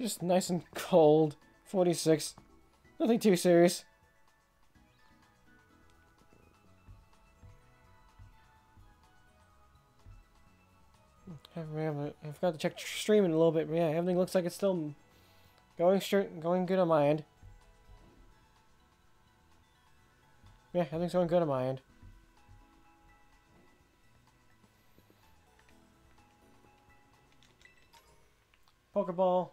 Just nice and cold. 46. Nothing too serious. I forgot to check streaming a little bit, but yeah, everything looks like it's still going straight, going good on my end. Yeah, everything's going good on my end. Pokeball.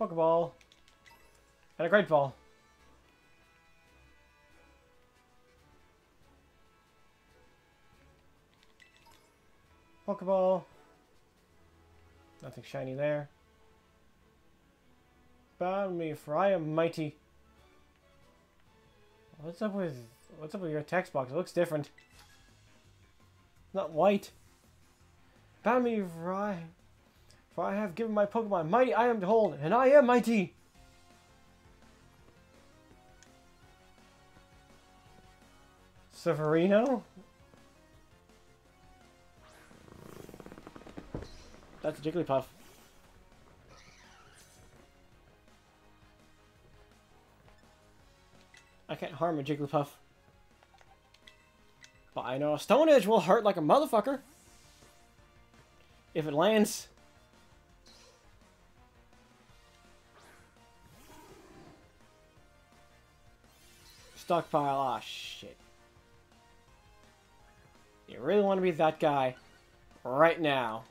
Pokeball. And a great ball. Pokeball. Nothing shiny there. Bound me, for I am mighty. What's up with what's up with your text box? It looks different. Not white. Bound me, for I, for I have given my Pokemon mighty I am to hold, and I am mighty. Severino? That's a Jigglypuff. I can't harm a Jigglypuff. But I know a Stone Edge will hurt like a motherfucker. If it lands. Stockpile, ah shit. You really want to be that guy right now.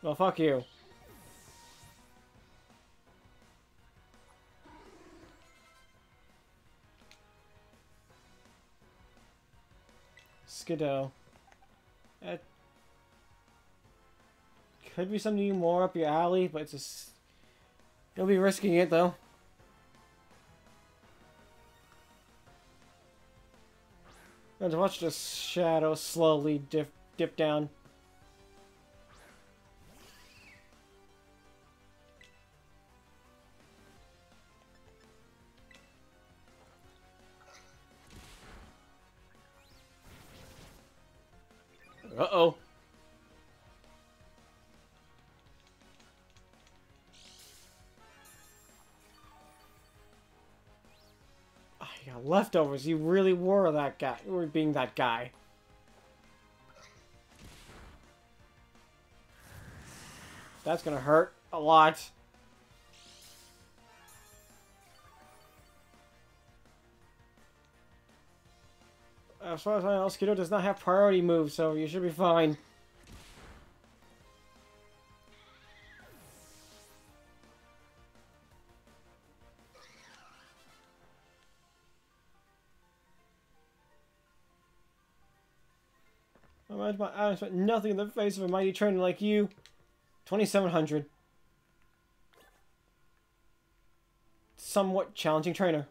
Well, fuck you. Skiddo. That could be something more up your alley, but it's just... You'll be risking it, though. And watch the shadow slowly dip, dip down. Uh-oh. Leftovers. You really were that guy. You were being that guy. That's gonna hurt a lot. as far as I know, Skiddo does not have priority moves, so you should be fine. Imagine my items but nothing in the face of a mighty trainer like you. 2700. Somewhat challenging trainer.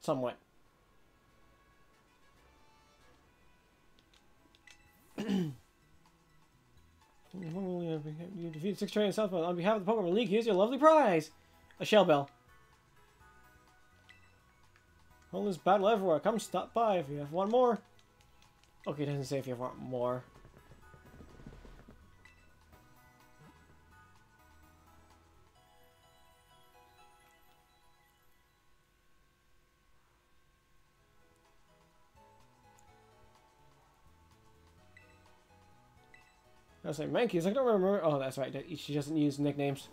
Somewhat. you defeat six trainers southbound. On behalf of the Pokemon League, here's your lovely prize! A shell bell. This battle everywhere. Come stop by if you have one more. Okay, it doesn't say if you want more. I was like, Mankeys, I don't remember. Oh, that's right. She doesn't use nicknames.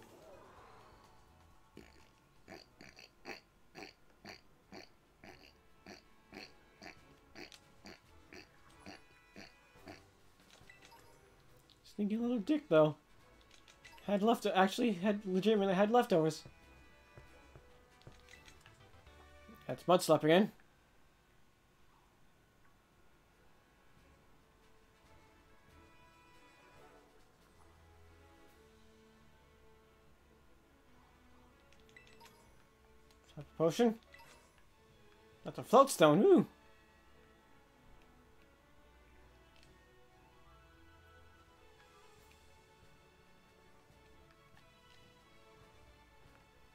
Dick, though. Had left, actually had legitimately had leftovers. That's Mud Slap again. Potion? That's a floatstone, ooh!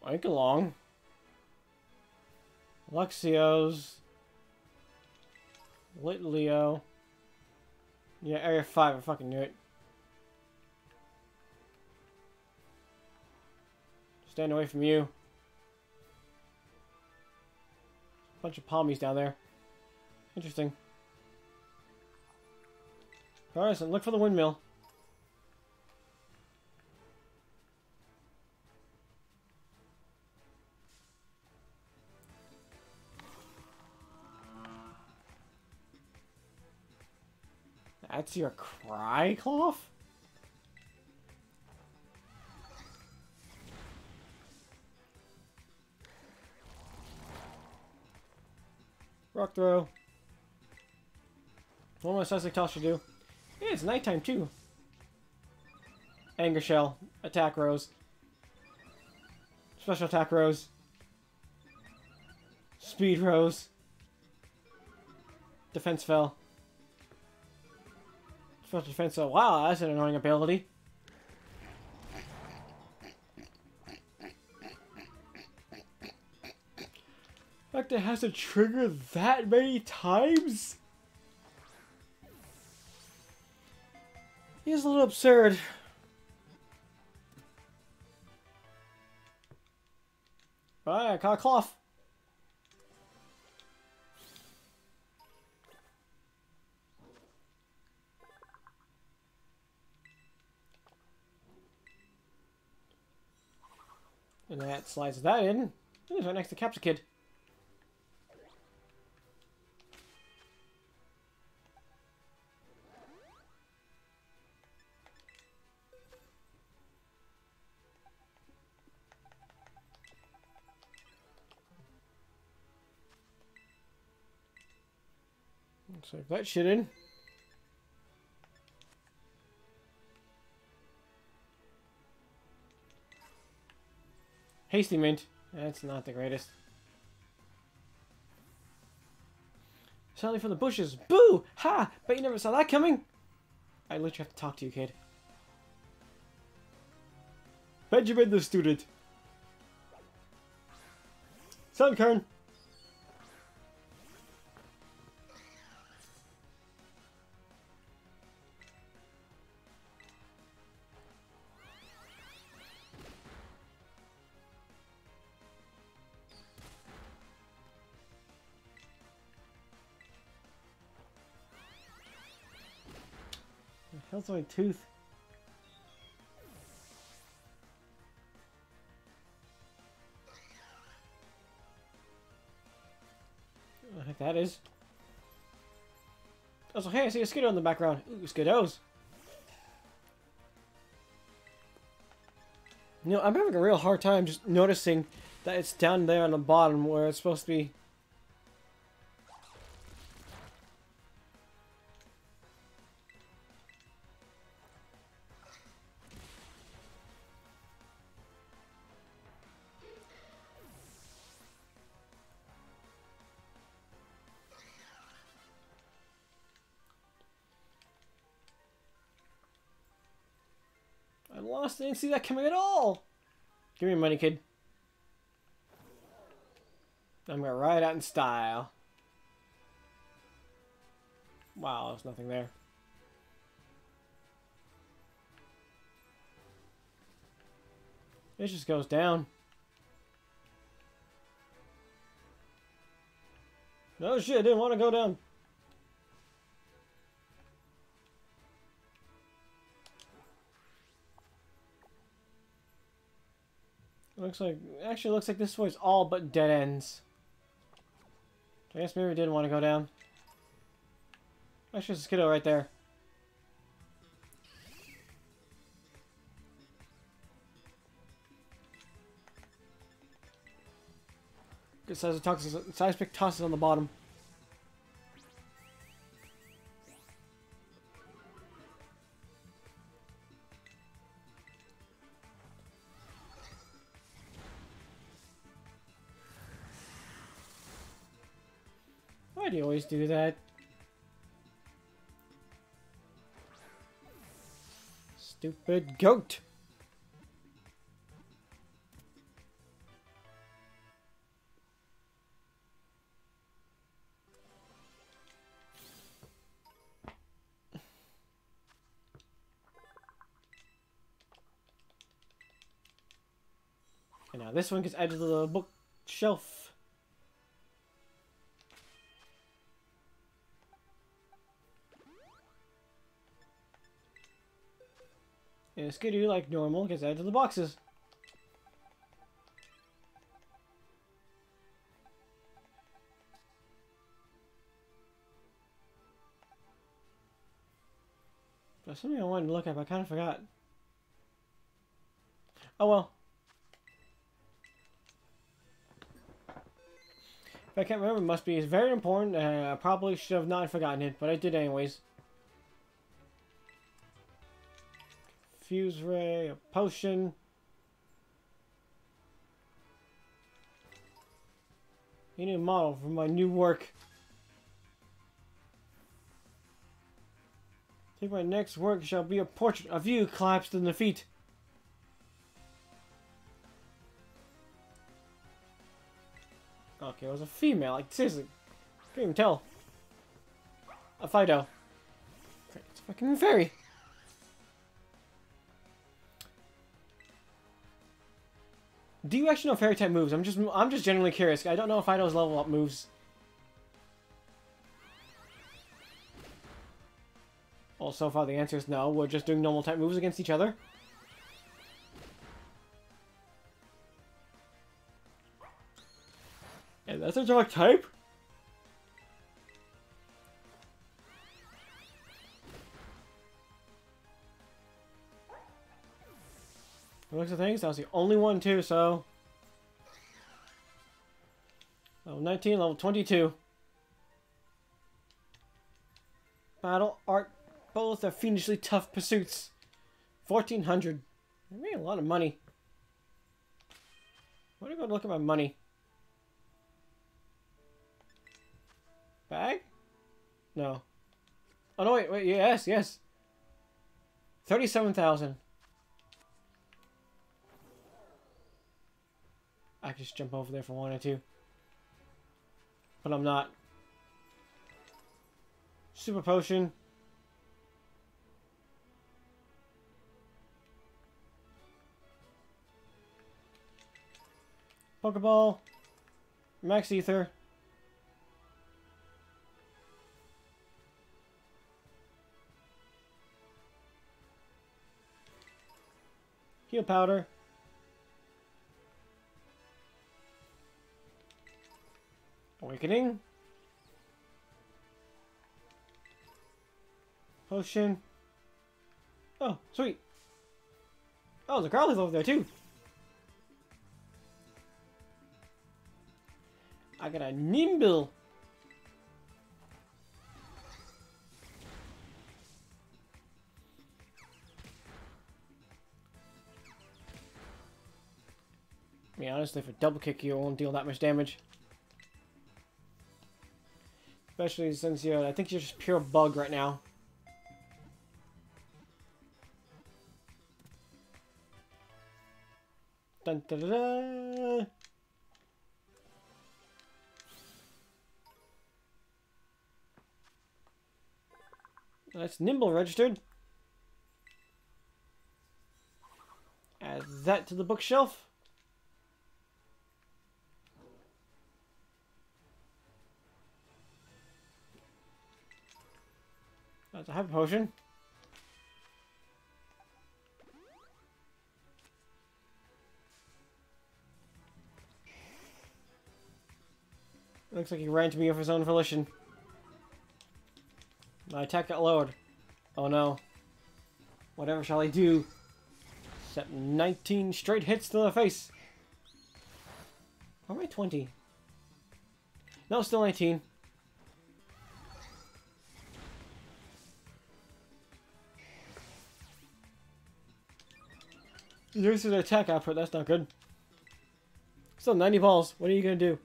Oink along. Luxio's. Litleo. Yeah, Area 5, I fucking knew it. Stand away from you. Bunch of palmies down there. Interesting. Alright, so look for the windmill. That's your cry cloth? Rock throw. What supposed toss should do? Yeah, it's nighttime too. Anger Shell. Attack Rose. Special Attack Rose. Speed Rose. Defense fell. Special defense fell. Wow, that's an annoying ability. fact it has to trigger that many times? Is a little absurd. Alright, I caught a Klawf. And that slides that in. It's right next to Capsakid. Save that shit in. Hasty Mint. That's not the greatest. Sally from the bushes. Boo! Ha! Bet you never saw that coming. I literally have to talk to you, kid. Benjamin the student. Sunkern. Hell's my tooth? Think that is. Also, hey, I see a Skiddo in the background. Ooh, Skiddos. You know, I'm having a real hard time just noticing that it's down there on the bottom where it's supposed to be I didn't see that coming at all. Give me your money, kid. I'm gonna ride out in style. Wow, there's nothing there. It just goes down. No shit, I didn't want to go down. Looks like, actually looks like this was all but dead ends. I guess maybe we didn't want to go down. Actually, there's a Skiddo right there. Good size of toxins, seismic tosses on the bottom. always do that. Stupid goat! And now this one gets added to the bookshelf. And Skiddo, like normal, gets added to the boxes. There's something I wanted to look at, but I kind of forgot. Oh well. If I can't remember, it must be. It's very important. I probably should have not forgotten it, but I did anyways. Fuse ray, a potion. You need a model for my new work. I think my next work shall be a portrait of you collapsed in defeat. Okay, it was a female. Like, seriously. Can't even tell. A Fidough. It's a fucking fairy. Do you actually know fairy type moves? I'm just I'm just genuinely curious. I don't know if Fidough's level up moves. Well, so far the answer is no. We're just doing normal type moves against each other. And that's a dark type? Looks of things, that was the only one too, so... Level 19, level 22. Battle Art both are fiendishly tough pursuits. 1400 I made a lot of money. What do I go look at my money? Bag? No. Oh no, wait, wait, yes, yes. 37,000. I could just jump over there if I wanted to. But I'm not. Super potion. Pokeball. Max Ether. Heal Powder. Awakening. Potion. Oh, sweet. Oh, the Growlithe's over there too. I got a Nymble. I mean, honestly, if a double kick you, won't deal that much damage. Especially since you're, I think you're just pure bug right now. Dun, da, da, da. That's Nymble registered. Add that to the bookshelf. That's a potion. Looks like he ran to me of his own volition. My attack got lowered. Oh no. Whatever shall I do? Set 19 straight hits to the face. Or am I 20? No, still 19. There's an attack output, that's not good. Still 90 balls, what are you gonna do?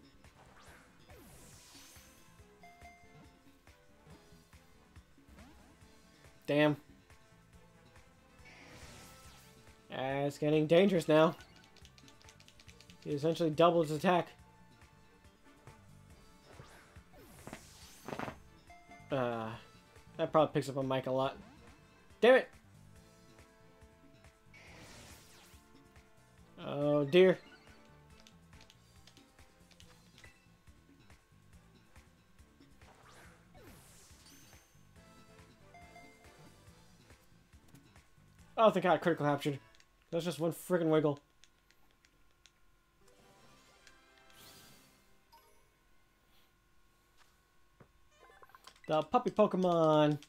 Damn. Uh, it's getting dangerous now. He essentially doubles his attack. Uh, that probably picks up on Mike a lot. Damn it! deer. I don't think I critical captured. That's just one freaking wiggle. The puppy Pokemon.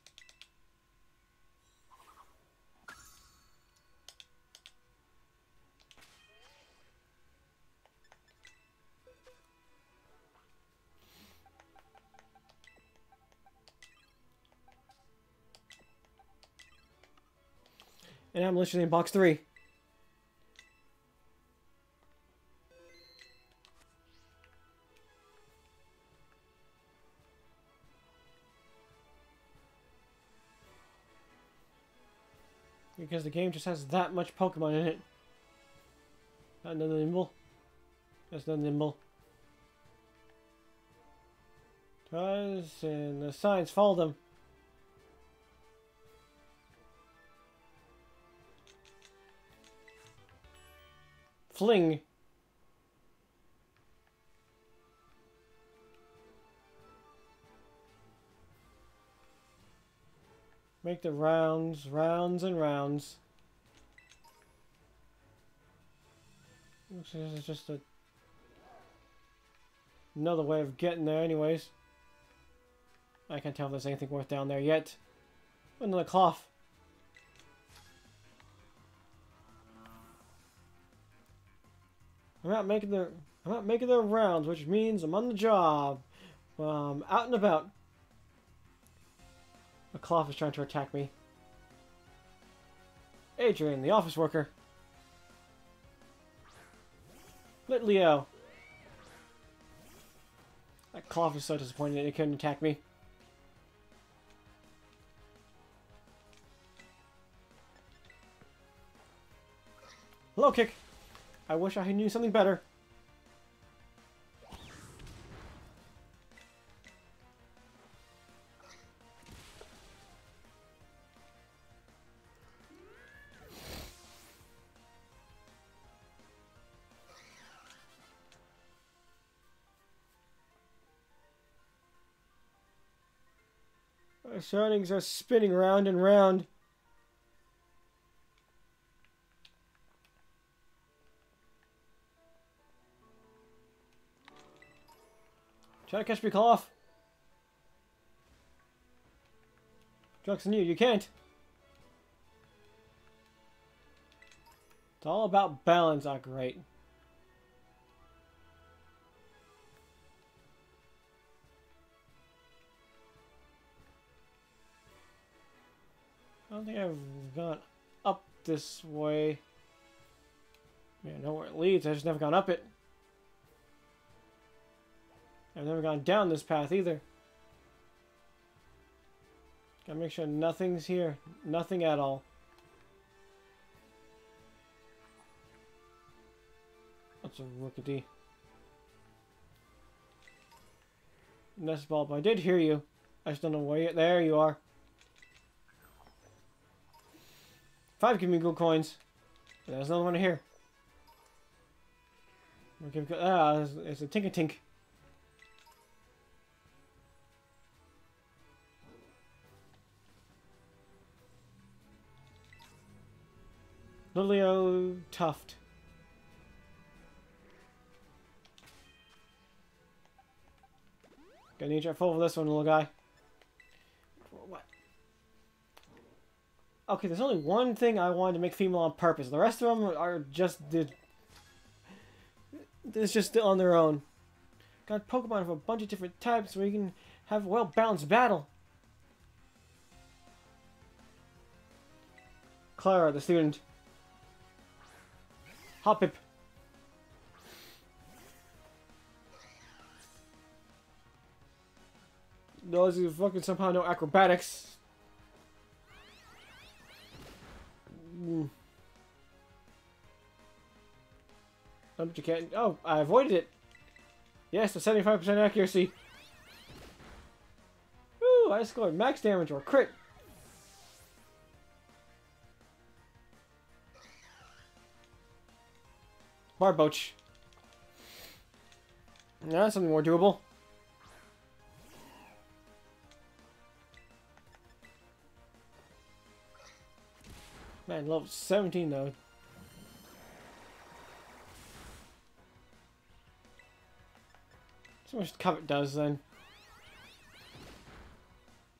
And I'm literally in box three. Because the game just has that much Pokemon in it. Not another Nymble. That's not Nymble. Tries and the signs follow them. Fling. Make the rounds, rounds and rounds. This is just a another way of getting there anyways. I can't tell if there's anything worth down there yet. Another Klawf. I'm out making the I'm out making the rounds, which means I'm on the job. Um, out and about. A Klawf is trying to attack me. Adrian, the office worker. Litleo. That Klawf is so disappointed it couldn't attack me. Low kick. I wish I knew something better. My surroundings are spinning round and round. Try to catch me off. Joke's on you, you can't. It's all about balance. Ah, great. I don't think I've gone up this way. Yeah, I know where it leads. I just never gone up it. I've never gone down this path either. Gotta make sure nothing's here. Nothing at all. That's a Rookidee. Nest Ball. I did hear you. I just don't know where you There you are. Five give me gold coins. There's another one here. Okay, Ah, it's, a Tinkatink. -tink. Litleo Tuft. Gonna need your full for this one, little guy. What? Okay, there's only one thing I wanted to make female on purpose. The rest of them are just did. It's just on their own. Got Pokemon of a bunch of different types so you can have a well-balanced battle. Clara, the student. Hoppip. Those who fucking somehow know acrobatics. Mm. But you can't. Oh, I avoided it. Yes, the 75% accuracy. Ooh, I scored max damage or crit. Barboach. Yeah, something more doable. Man, level 17 though. So much cover does then.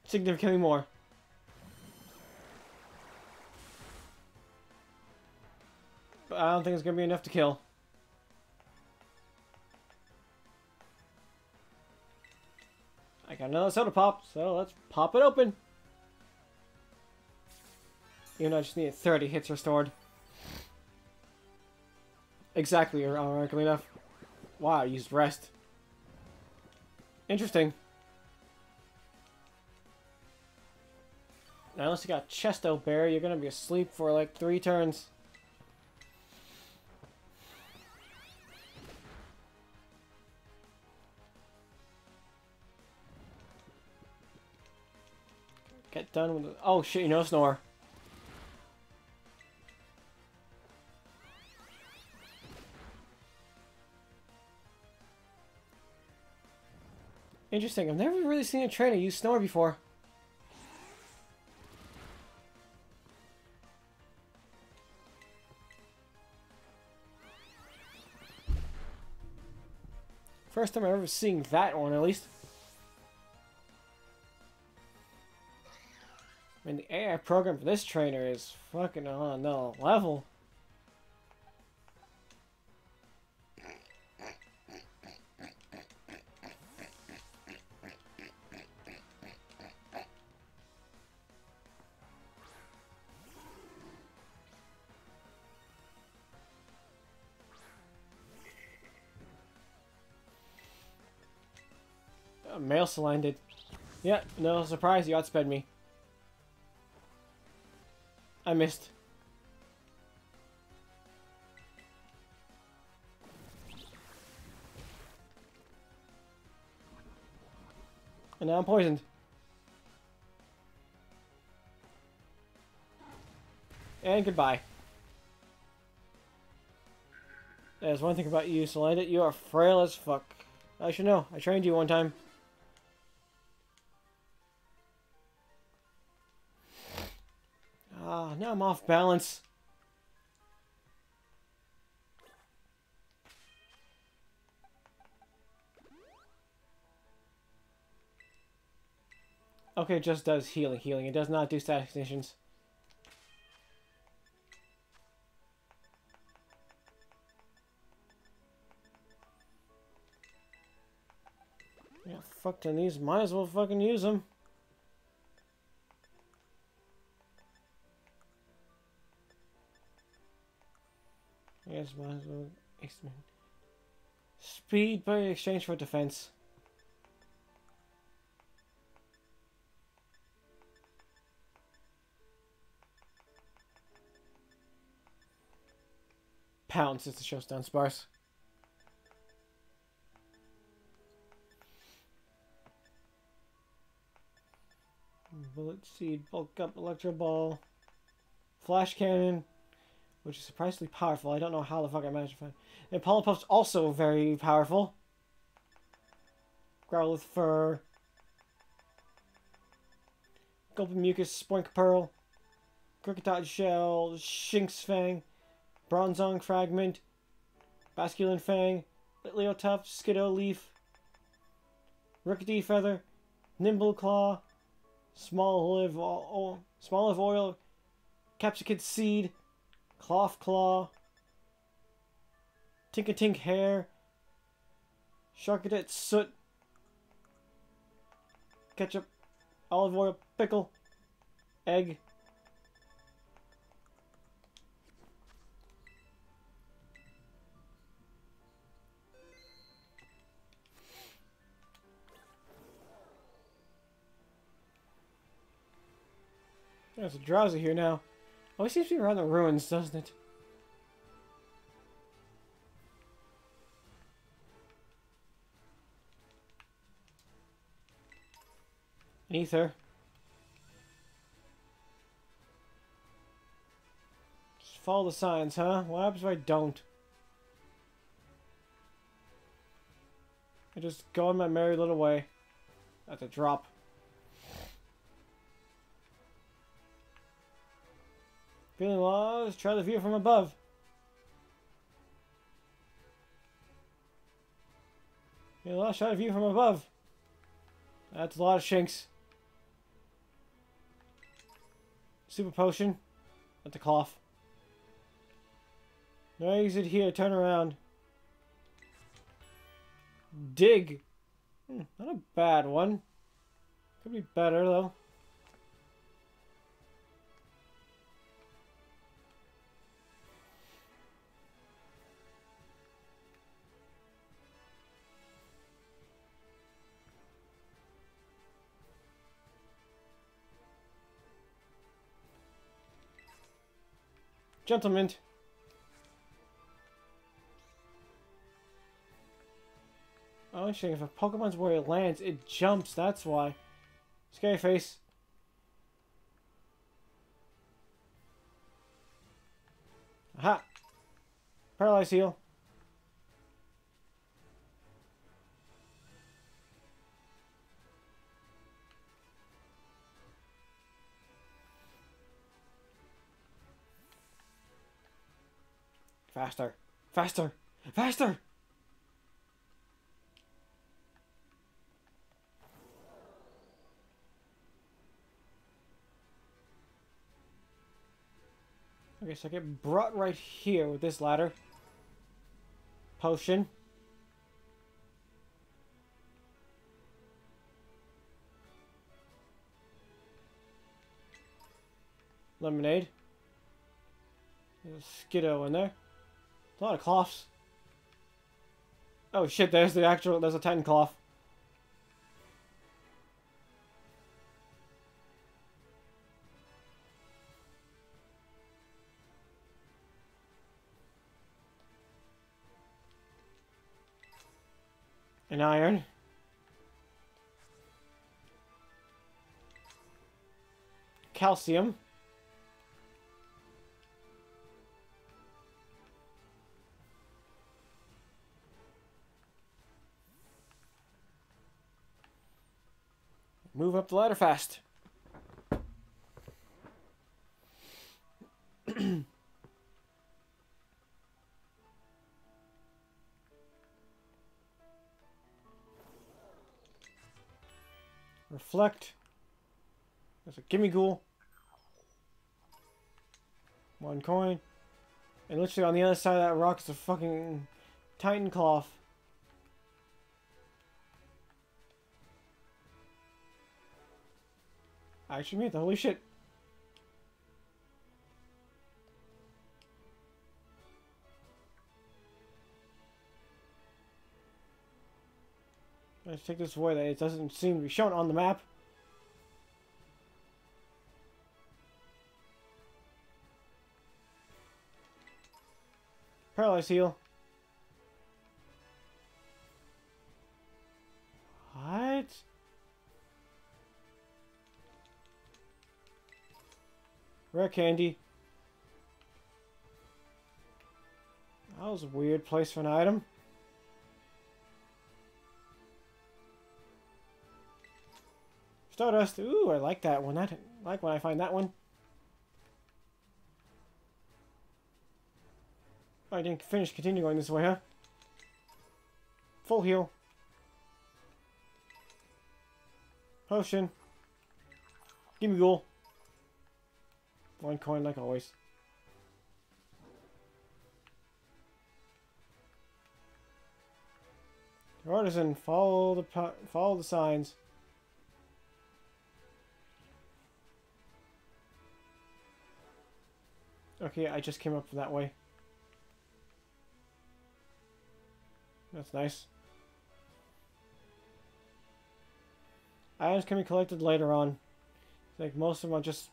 Significantly more. But I don't think it's gonna be enough to kill. Got another soda pop, so let's pop it open. Even though I just need 30 hits restored. Exactly, ironically enough. Wow, I used rest. Interesting. Now, unless you got Chesto Bear, you're gonna be asleep for like three turns. Done with it. Oh shit, you know Snore. Interesting. I've never really seen a trainer use Snore before. First time I've ever seen that one, at least. I mean, the AI program for this trainer is fucking on another level. Uh, Male Saline did. Yeah, no surprise, you outsped me. I missed. And now I'm poisoned. And goodbye. There's one thing about you, Salandit. You are frail as fuck. I should know. I trained you one time. Now I'm off balance. Okay, it just does healing, healing. It does not do static conditions. Yeah, fucking these. Might as well fucking use them. As well. Speed by exchange for defense. Pounds since the show's down sparse. Bullet Seed, Bulk Up, Electro Ball, Flash Cannon, which is surprisingly powerful. I don't know how the fuck I managed to find. And Puff's also very powerful. Growlithe Fur. Gulpin Mucus, Spoink Pearl, Krookodile Shell, Shinx Fang, Bronzong Fragment, Basculin Fang, Litleo Skiddo Leaf, Rookidee Feather, Nymble Claw, Small Olive, oh, Small Olive Oil, Capsakid Seed, Klawf Claw, Tinkatink Hair, Charcadet Soot, Ketchup, Olive Oil, Pickle, Egg, There's a Drowzee here now. He seems to be around the ruins, doesn't it? Ether. Just follow the signs, huh? What happens if I don't? I just go on my merry little way. That's a drop. Feeling lost? Try the view from above. Feeling lost? Try the view from above. That's a lot of Shinx. Super potion. That's a cough. No exit here. Turn around. Dig. Hmm, not a bad one. Could be better though. Gentlemen. Oh, interesting. If a Pokemon's where it lands, it jumps. That's why. Scary face. Aha! Paralyze heal. Faster. Faster. Faster! Okay, so I get brought right here with this ladder. Potion. Lemonade. There's a Skiddo in there. A lot of Klawfs. Oh shit, there's the actual, there's a Titan Klawf. An iron. Calcium. Move up the ladder fast. Reflect. There's a Gimmighoul. One coin. And literally on the other side of that rock is a fucking Titan Klawf. Made the holy shit. Let's take this away that it doesn't seem to be shown on the map. Paralyze heal. Rare candy. That was a weird place for an item. Stardust. Ooh, I like that one. I like when I find that one. I didn't finish. Continue going this way, huh? Full heal. Potion. Gimmighoul. One coin like always. Artisan, follow the follow the signs. Okay, I just came up that way. That's nice. Items can be collected later on. Like most of them are just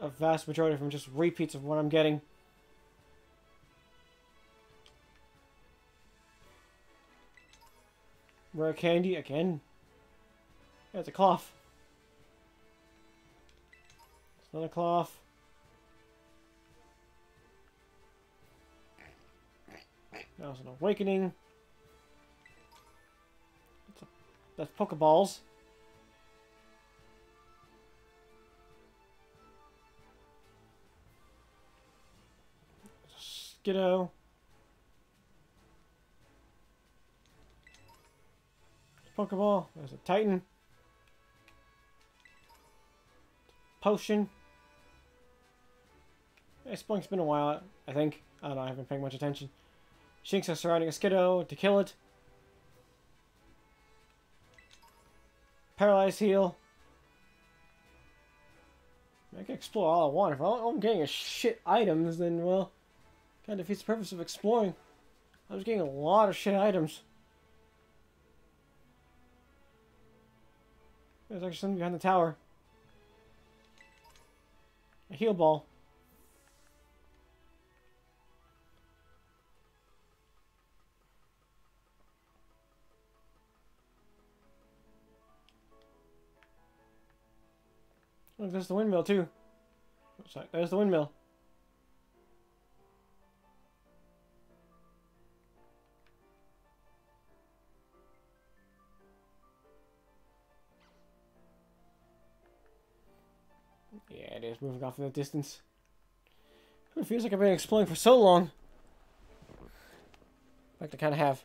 a vast majority them just repeats of what I'm getting. Rare candy again. Yeah, it's a Klawf. It's not a Klawf. That an awakening. That's, a, that's Pokeballs. Skiddo. Pokeball. There's a Titan. Potion. Hey, Splunk's been a while, I think. I don't know, I haven't paying much attention. Shinx are surrounding a Skiddo to kill it. Paralyze heal. I can explore all I want. If I'm getting is shit items, then, well, kind of defeats the purpose of exploring. I was getting a lot of shit items. There's actually something behind the tower. A heal ball. Look, there's the windmill too. Sorry, there's the windmill. It is moving off in the distance. It feels like I've been exploring for so long. In fact, I kind of have.